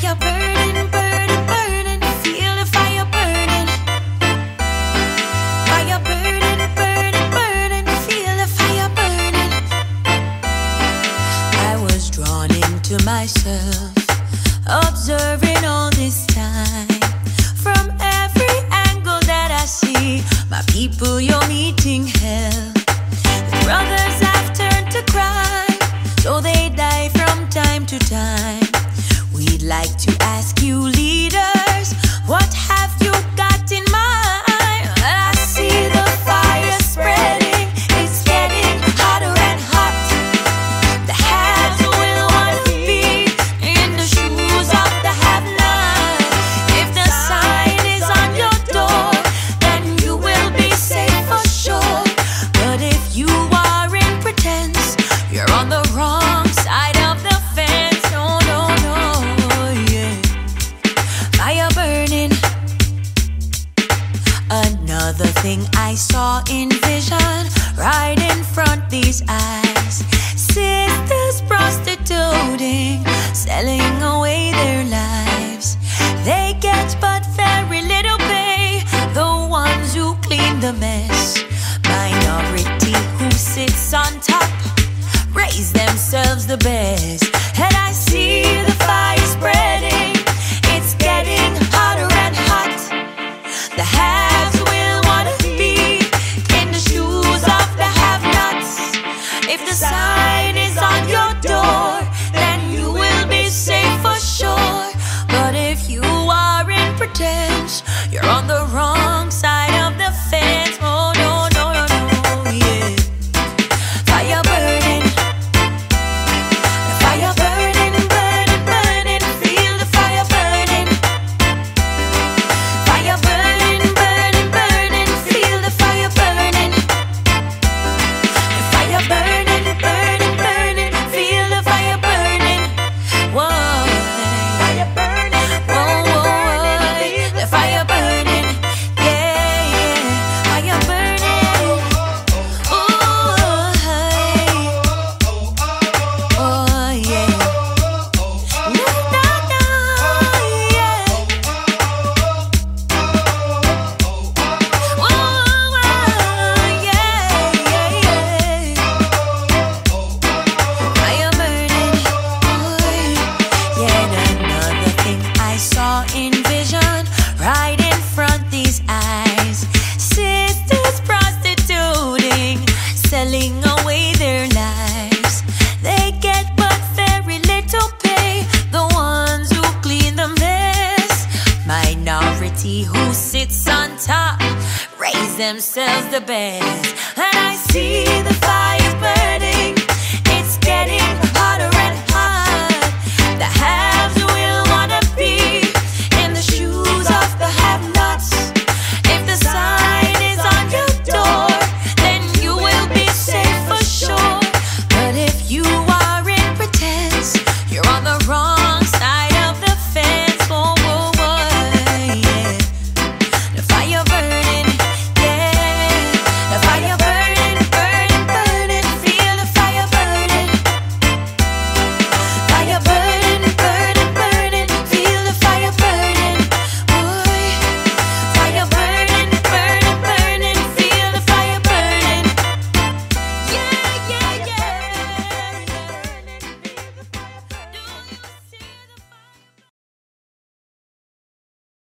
fire burning, burning, burning. Feel the fire burning. Fire burning, burning, burning. Feel the fire burning. I was drawn into myself, observing all this time. From every angle that I see, my people you're meeting hell. The brothers have turned to cry, so they die from time to time like to ask you leave Everything I saw in vision, right in front these eyes. Sisters prostituting, selling away their lives. They get but very little pay, the ones who clean the mess. Minority who sits on top, raise themselves the best. And I see the